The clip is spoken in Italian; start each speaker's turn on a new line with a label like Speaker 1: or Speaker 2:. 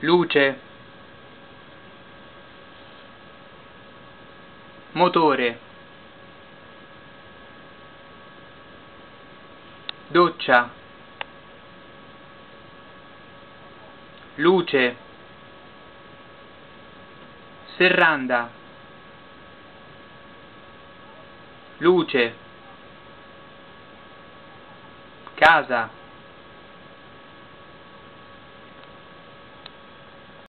Speaker 1: luce. Motore. Doccia. Luce. Serranda. Luce. Casa.